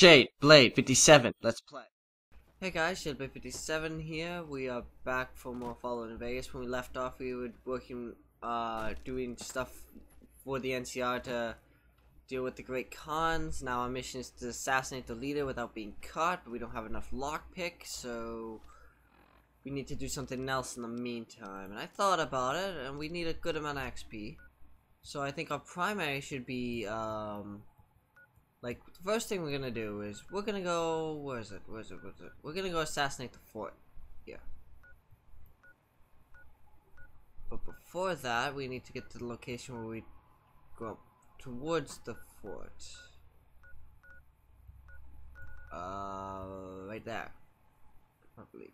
Shade, Blade, 57, let's play. Hey guys, Shade Blade 57 here. We are back for more Fallout in Vegas. When we left off, we were working, uh, doing stuff for the NCR to deal with the Great Khans. Now our mission is to assassinate the leader without being caught, but we don't have enough lockpick, so we need to do something else in the meantime. And I thought about it, and we need a good amount of XP. So I think our primary should be, um, like, the first thing we're gonna do is we're gonna go. Where is it? Where is it? Where is it? We're gonna go assassinate the fort. Yeah. But before that, we need to get to the location where we go up towards the fort. Uh, right there. I believe.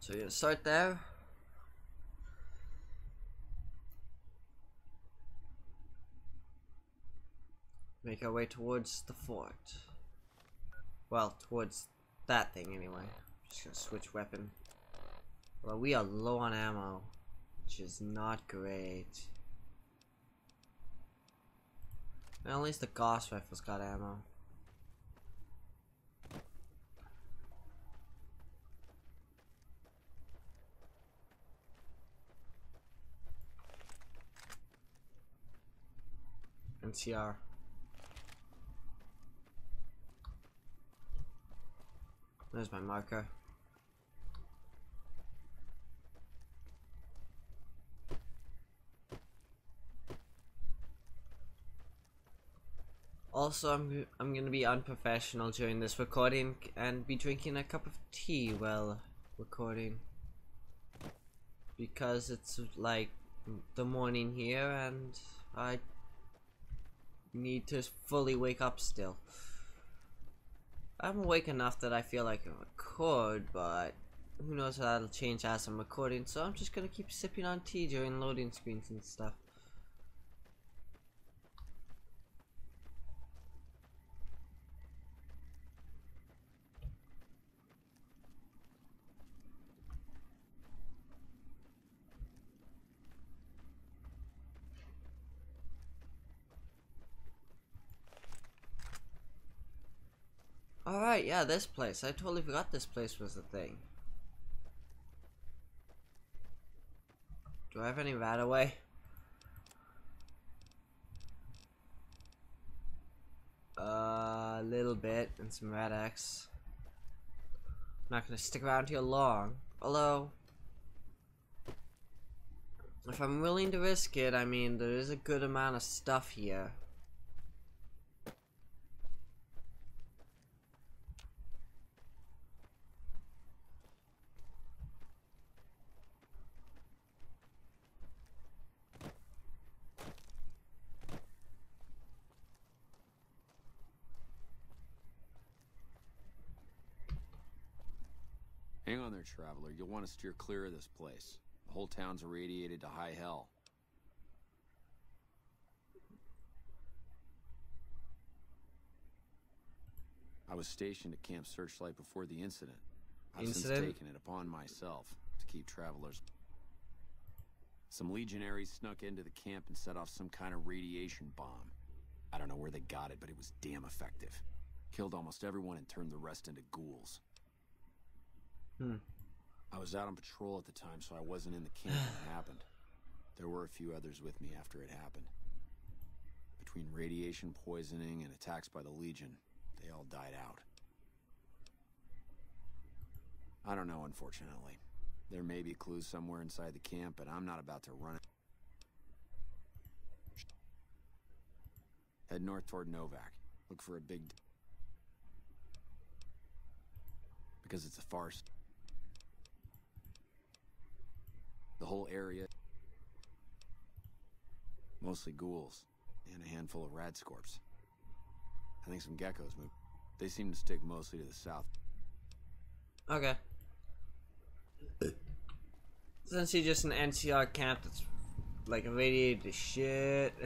So you're gonna start there. Make our way towards the fort. Well, towards that thing anyway. Just gonna switch weapon. Well, we are low on ammo, which is not great. Well, at least the Gauss rifle's got ammo. NCR. There's my marker. Also, I'm I'm gonna be unprofessional during this recording and be drinking a cup of tea while recording because it's like the morning here and I need to fully wake up still. I'm awake enough that I feel like I record, but who knows how that'll change as I'm recording, so I'm just gonna keep sipping on tea during loading screens and stuff. Alright, yeah, this place. I totally forgot this place was a thing. Do I have any RadAway? A uh, a little bit, and some Rad-X. I'm not gonna stick around here long. Although, if I'm willing to risk it, I mean, there is a good amount of stuff here. Hang on there, traveler. You'll want to steer clear of this place. The whole town's irradiated to high hell. I was stationed at Camp Searchlight before the incident. I've Incident? since taken it upon myself to keep travelers. Some legionaries snuck into the camp and set off some kind of radiation bomb. I don't know where they got it, but it was damn effective. Killed almost everyone and turned the rest into ghouls. Hmm. I was out on patrol at the time, so I wasn't in the camp when it happened. There were a few others with me after it happened. Between radiation poisoning and attacks by the Legion, they all died out. I don't know, unfortunately. There may be clues somewhere inside the camp, but I'm not about to run it. Head north toward Novac. Look for a big... Because it's a farce. The whole area. Mostly ghouls. And a handful of radscorps. I think some geckos move. They seem to stick mostly to the south. Okay. Since you're just an NCR camp that's like irradiated to shit.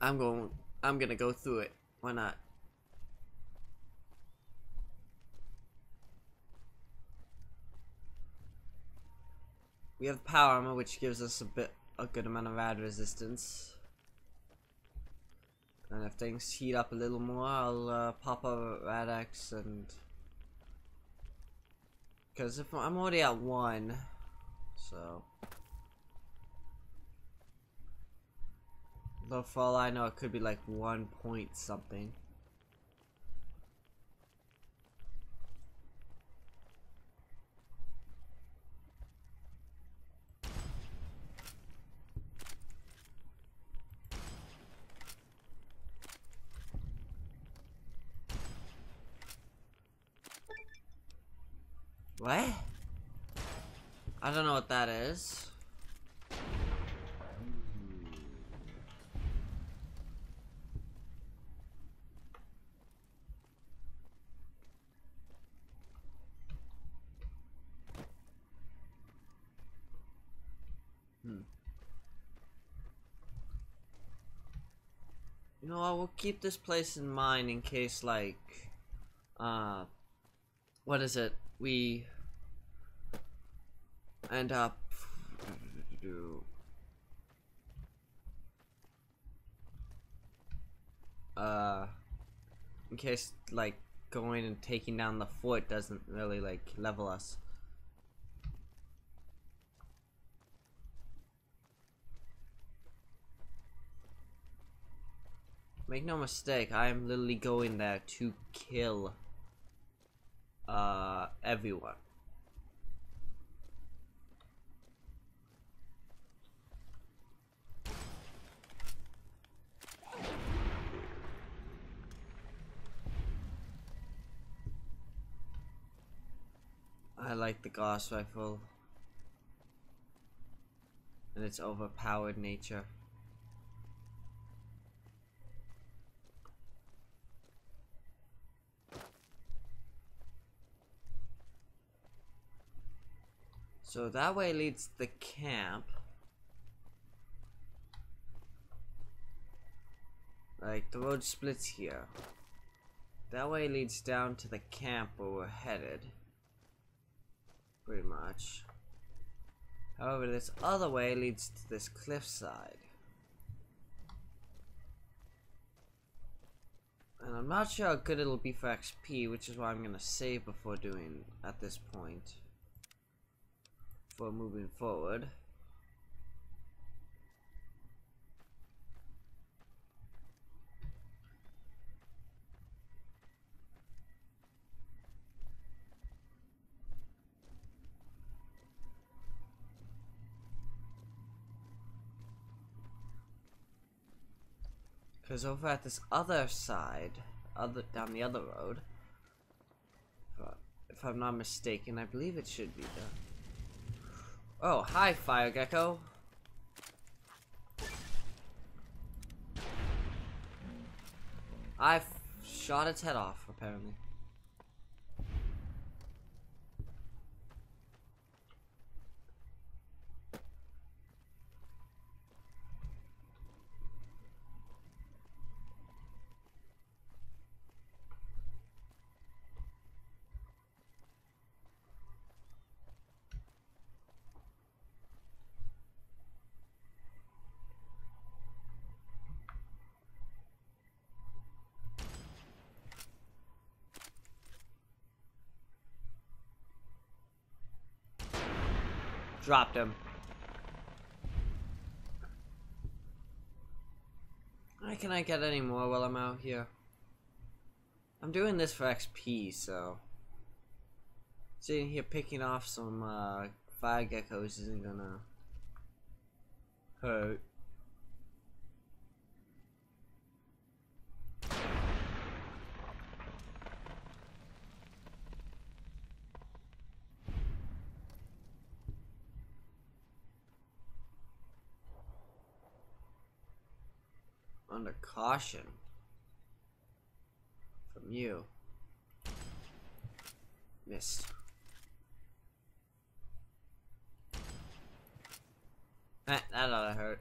I'm going I'm gonna go through it. Why not? We have power armor, which gives us a bit, a good amount of rad resistance. And if things heat up a little more, I'll uh, pop a Rad-X and... Because if I'm already at one, so... Though for all I know, it could be like one point something. What? I don't know what that is. Hmm. You know, I will keep this place in mind in case, like, uh, what is it? We end up uh in case like going and taking down the fort doesn't really like level us. Make no mistake I am literally going there to kill uh everyone I like the Gauss rifle and its overpowered nature. So that way leads the camp. Like the road splits here. That way leads down to the camp where we're headed pretty much. However, this other way leads to this cliffside. And I'm not sure how good it'll be for XP, which is why I'm gonna save before doing at this point. For moving forward. Because over at this other side, other down the other road, if I'm not mistaken, I believe it should be the. Oh, hi, Fire Gecko. I shot its head off, apparently. Dropped him. Why can I get any more while I'm out here? I'm doing this for XP, so... Sitting here picking off some uh, fire geckos isn't gonna hurt. Under caution from you. Missed. Eh, that ought to hurt.